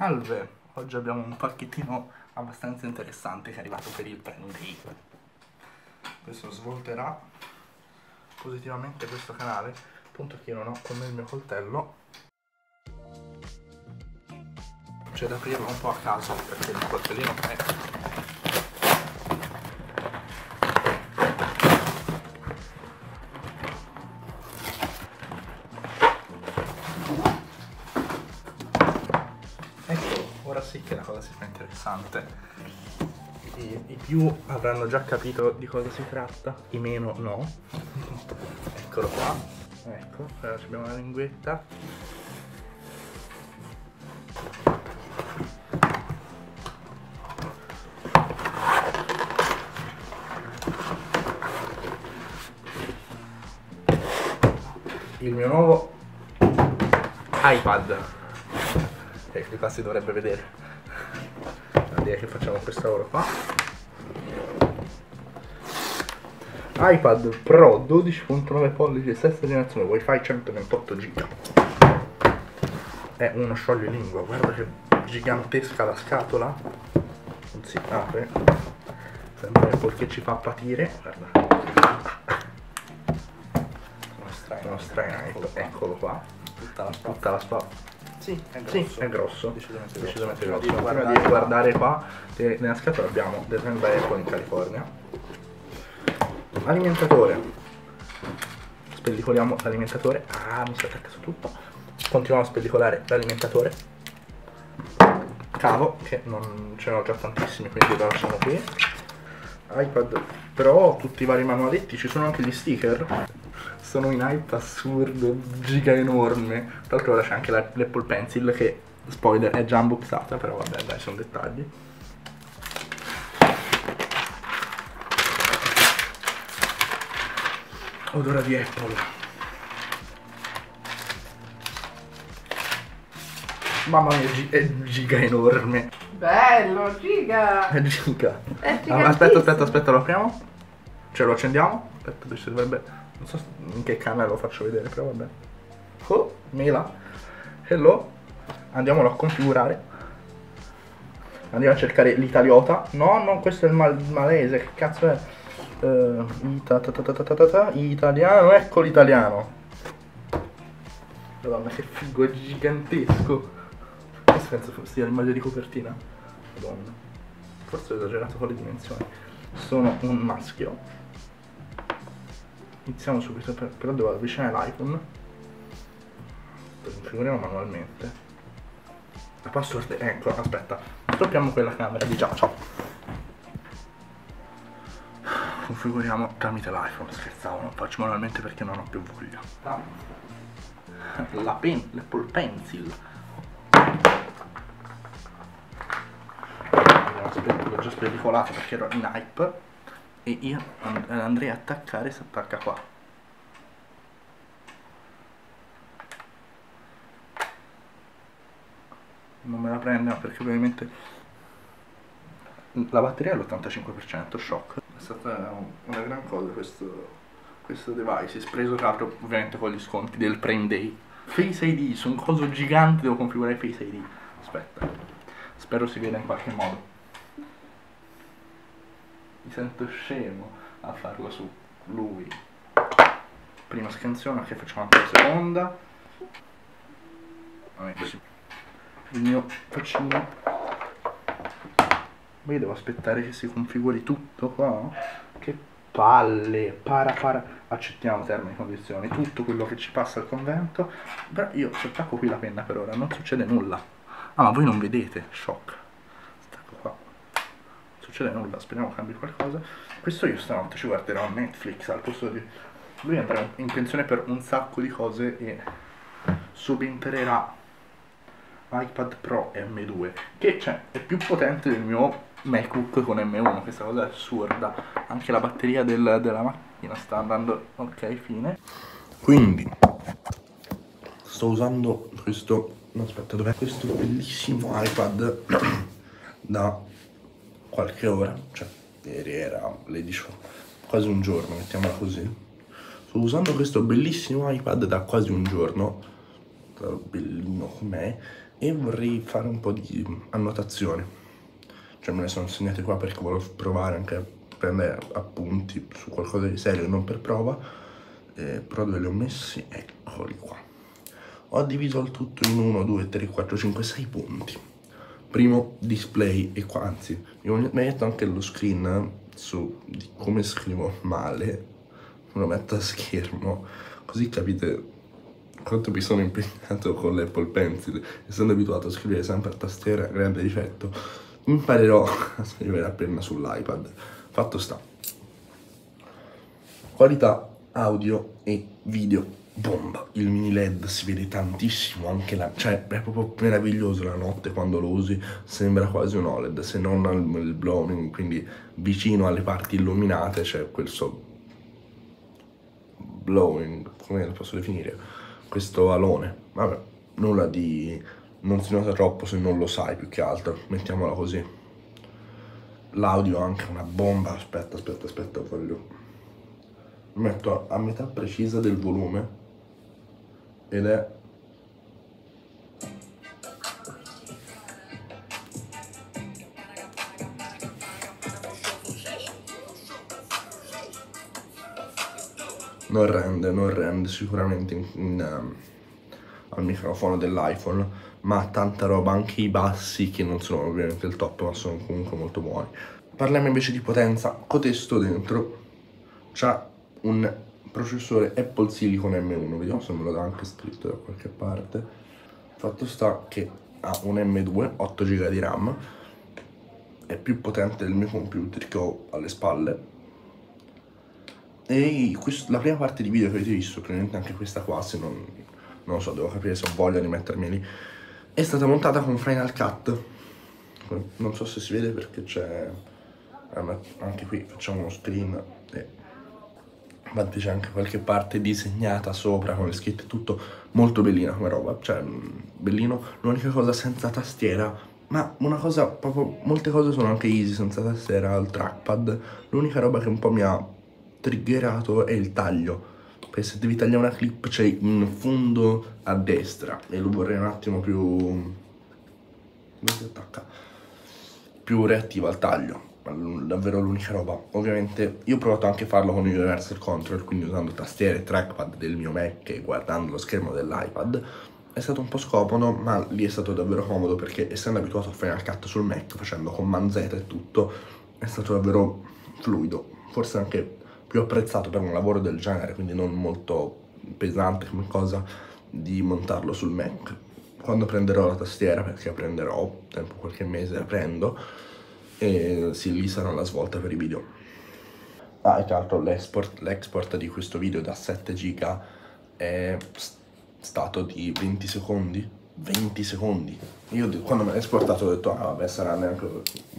Salve, oggi abbiamo un pacchettino abbastanza interessante che è arrivato per il Prime Day. Questo svolterà positivamente questo canale, appunto che io non ho con me il mio coltello. C'è da aprirlo un po' a caso perché il coltellino è sì che la cosa si fa interessante. I, I, più avranno già capito di cosa si tratta, i meno no. Eccolo qua. Ecco, abbiamo la linguetta. Il mio nuovo iPad che qua si dovrebbe vedere direi che facciamo questo lavoro qua. iPad Pro 12.9 pollici stessa generazione wifi 128 giga. È uno scioglilingua guarda che gigantesca la scatola. Non si apre. Sembra che ci fa patire. Guarda. Uno strain eccolo qua. Tutta la, tutta la sì, è grosso. Sì, è grosso. Decisamente, Decisamente grosso. grosso. Prima, di guardare qua, nella scatola abbiamo design by Apple in California. Alimentatore. Spellicoliamo l'alimentatore. Ah, mi si attacca su tutto. Continuiamo a spellicolare l'alimentatore. Cavo, che non ce ne ho già tantissimi, quindi lo lasciamo qui. iPad Pro, tutti i vari manualetti, ci sono anche gli sticker sono in hype assurdo, giga enorme. Tra l'altro ora c'è anche l'Apple Pencil che, spoiler, è già unboxata, però vabbè dai, sono dettagli. Odore di Apple. Mamma mia, è giga enorme. Bello, giga! È giga. È aspetta, aspetta, aspetta, lo apriamo. Ce lo accendiamo. Aspetta, dovrebbe non so in che canale lo faccio vedere, però vabbè. Oh, mela. Hello. Andiamolo a configurare. Andiamo a cercare l'italiota. No, no, questo è il mal malese. Che cazzo è? Uh, ita ta ta ta ta ta italiano, ecco l'italiano. Madonna, che figo, è gigantesco. Questo penso sia l'immagine di copertina. Madonna. Forse ho esagerato con le dimensioni. Sono un maschio iniziamo subito per, però devo avvicinare l'iPhone lo configuriamo manualmente. La password ecco aspetta. Stoppiamo quella camera di già ciao configuriamo tramite l'iPhone. Scherzavo non faccio manualmente perché non ho più voglia. La pen l'Apple Pencil. L'ho già spedicolato perché ero in hype e io andrei a attaccare si attacca qua. Non me la prende perché ovviamente la batteria è all'85% shock. È stata una gran cosa questo, questo device preso tra l'altro ovviamente con gli sconti del Prime Day. Face ID su un coso gigante devo configurare Face ID aspetta spero si veda in qualche modo mi sento scemo a farlo su lui. Prima scansione che facciamo anche la seconda. Il mio faccino. Ma io devo aspettare che si configuri tutto qua? Che palle. Para para. Accettiamo termini e condizioni. Tutto quello che ci passa al convento. Però io se attacco qui la penna per ora. Non succede nulla. Ah ma voi non vedete. Shock succede nulla, speriamo cambi qualcosa. Questo io stanotte ci guarderò Netflix al posto di... Lui andrà in pensione per un sacco di cose e subentrerà iPad Pro M2 che cioè, è più potente del mio MacBook con M1 questa cosa è assurda. Anche la batteria del, della macchina sta andando ok fine. Quindi sto usando questo aspetta dov'è? Questo bellissimo iPad da qualche ora, cioè ieri era le 18, quasi un giorno, mettiamola così. Sto usando questo bellissimo iPad da quasi un giorno. bellino com'è e vorrei fare un po' di annotazioni. Cioè me le sono segnate qua perché volevo provare anche a prendere appunti su qualcosa di serio, non per prova, eh, però dove li ho messi? Eccoli qua. Ho diviso il tutto in 1, 2, 3, 4, 5, 6 punti. Primo display e qua, anzi, mi metto anche lo screen su di come scrivo male, lo metto a schermo, così capite quanto mi sono impegnato con l'Apple Pencil, essendo abituato a scrivere sempre a tastiera, grande difetto, imparerò a scrivere a penna sull'iPad. Fatto sta. Qualità audio e video. Bomba, il mini LED si vede tantissimo anche la, cioè è proprio meraviglioso la notte quando lo usi, sembra quasi un OLED, se non il blowing, quindi vicino alle parti illuminate c'è quel so blowing, come lo posso definire? questo alone. Vabbè, nulla di... non si nota troppo se non lo sai più che altro, mettiamola così. L'audio è anche una bomba, aspetta, aspetta, aspetta, voglio... Metto a metà precisa del volume ed è non rende, non rende sicuramente in, in, um, al microfono dell'iPhone, ma tanta roba, anche i bassi che non sono ovviamente il top, ma sono comunque molto buoni. Parliamo invece di potenza, cotesto dentro c'ha un processore Apple Silicon M1, vediamo se me lo dà anche scritto da qualche parte. Fatto sta che ha un M2, 8 GB di RAM, è più potente del mio computer che ho alle spalle e questo, la prima parte di video che avete visto, probabilmente anche questa qua, se non, non lo so, devo capire se ho voglia di mettermi lì, è stata montata con Final Cut. Non so se si vede perché c'è, anche qui facciamo uno screen e infatti c'è anche qualche parte disegnata sopra con le scritte tutto molto bellina come roba, cioè bellino, l'unica cosa senza tastiera ma una cosa proprio molte cose sono anche easy senza tastiera al trackpad. L'unica roba che un po' mi ha triggerato è il taglio. Perché se devi tagliare una clip c'è in fondo a destra e lo vorrei un attimo più come si attacca? Più reattivo al taglio davvero l'unica roba ovviamente io ho provato anche a farlo con Universal Control quindi usando tastiere e trackpad del mio Mac e guardando lo schermo dell'iPad è stato un po' scomodo ma lì è stato davvero comodo perché essendo abituato a Final Cut sul Mac facendo con manzetta e tutto è stato davvero fluido forse anche più apprezzato per un lavoro del genere, quindi non molto pesante come cosa, di montarlo sul Mac. Quando prenderò la tastiera, perché prenderò, tempo qualche mese la prendo, e sì, lì sarà la svolta per i video. Ah, e tra l'altro l'export di questo video da 7 giga è stato di 20 secondi. 20 secondi. Io quando me l'ho esportato ho detto, ah vabbè sarà neanche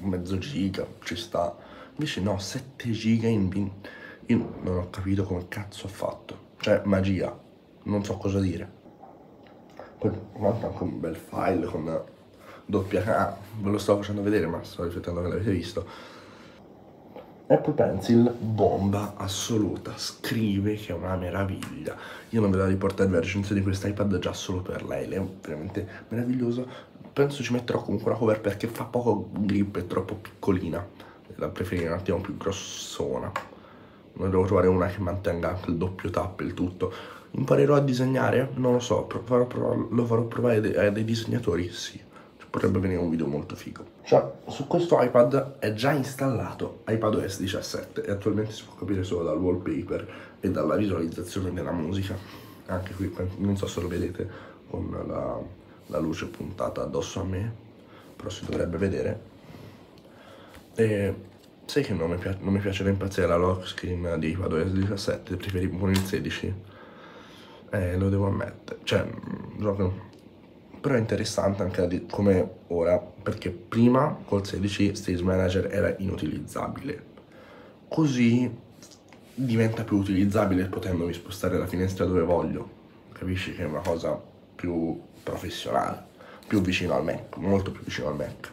mezzo giga, ci sta. Invece no, 7 giga in 20 io non ho capito come cazzo ha fatto. Cioè, magia. Non so cosa dire. Poi manca anche un bel file con doppia... Ah, ve lo sto facendo vedere, ma sto riflettendo che l'avete visto. Apple Pencil, bomba assoluta, scrive che è una meraviglia. Io non vedo la riportare la recensione di quest'iPad già solo per lei, lei è veramente meravigliosa. Penso ci metterò comunque una cover perché fa poco grip, è troppo piccolina. La preferirei un attimo più grossona ne devo trovare una che mantenga anche il doppio tap e il tutto. Imparerò a disegnare? Non lo so, lo farò provare a dei disegnatori? Sì, potrebbe venire un video molto figo. Cioè, su questo iPad è già installato iPadOS 17 e attualmente si può capire solo dal wallpaper e dalla visualizzazione della musica. Anche qui, non so se lo vedete, con la, la luce puntata addosso a me, però si dovrebbe vedere. E Sai che non mi, piace, non mi piace da impazzire la lock screen di iPadOS 17, preferivo con il 16. Eh, lo devo ammettere. Cioè, proprio... Però è interessante anche come ora, perché prima col 16 Stage Manager era inutilizzabile. Così diventa più utilizzabile potendomi spostare la finestra dove voglio. Capisci che è una cosa più professionale, più vicino al Mac, molto più vicino al Mac.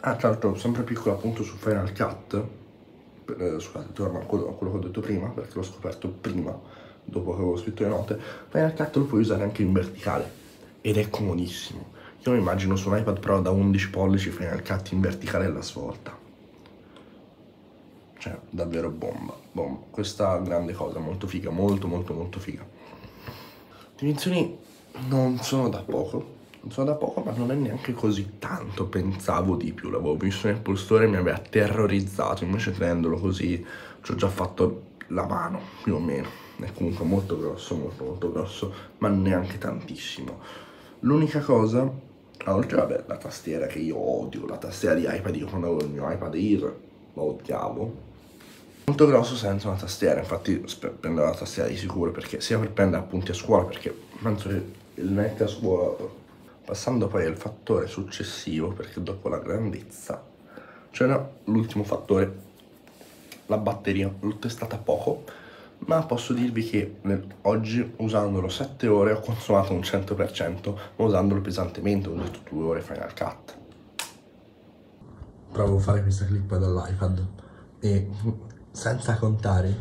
Ah, tra l'altro, sempre piccolo appunto su Final Cut, eh, scusate, torno a quello, a quello, che ho detto prima, perché l'ho scoperto prima dopo che avevo scritto le note, Final Cut lo puoi usare anche in verticale ed è comodissimo. Io mi immagino su un iPad Pro da 11 pollici Final Cut in verticale alla svolta. Cioè, davvero bomba, bomba. Questa grande cosa, molto figa, molto molto molto figa. Dimensioni non sono da poco, non sono da poco, ma non è neanche così tanto. Pensavo di più. L'avevo visto nel postore e mi aveva terrorizzato. Invece, tenendolo così, ci ho già fatto la mano più o meno. È comunque molto grosso, molto, molto grosso, ma neanche tantissimo. L'unica cosa, oltre vabbè, la tastiera che io odio, la tastiera di iPad, io quando avevo il mio iPad Air lo odiavo. Molto grosso senza una tastiera, infatti prendo la tastiera di sicuro perché sia per prendere appunti a scuola, perché penso che il Mac a scuola Passando poi al fattore successivo, perché dopo la grandezza c'era l'ultimo fattore, la batteria. L'ho testata poco, ma posso dirvi che oggi usandolo 7 ore ho consumato un 100%, ma usandolo pesantemente ho usato 2 ore Final Cut. Provo a fare questa clip dall'iPad. E senza contare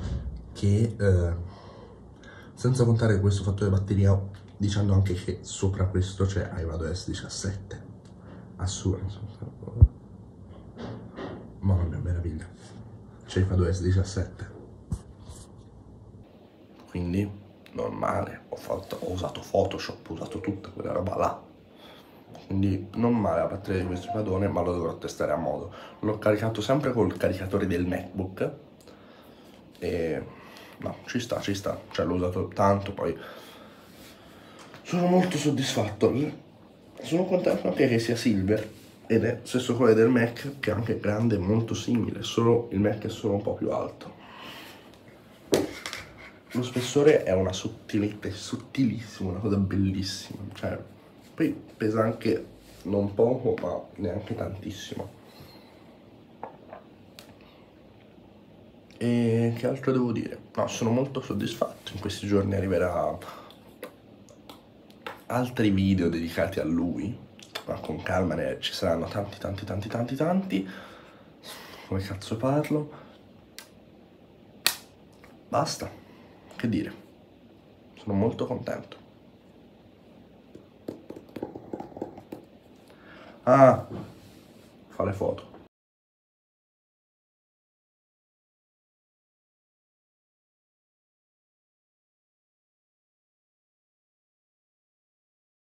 che eh, senza contare questo fattore batteria dicendo anche che sopra questo c'è iPadOS 17 assurdo mamma mia meraviglia. C'è iPadOS 17 quindi normale ho, fatto, ho usato Photoshop ho usato tutta quella roba là. Quindi non male la batteria di questo iPadone ma lo dovrò testare a modo. L'ho caricato sempre col caricatore del MacBook. E no ci sta ci sta. Cioè l'ho usato tanto poi sono molto soddisfatto. Sono contento anche che sia silver. Ed è stesso colore del Mac che è anche grande molto simile, solo il Mac è solo un po' più alto. Lo spessore è una sottiletta, è sottilissimo, una cosa bellissima, cioè poi pesa anche non poco ma neanche tantissimo. E che altro devo dire? No, sono molto soddisfatto, in questi giorni arriverà altri video dedicati a lui, ma con calma ne ci saranno tanti tanti tanti tanti tanti. Come cazzo parlo? Basta, che dire, sono molto contento. Ah, fa le foto.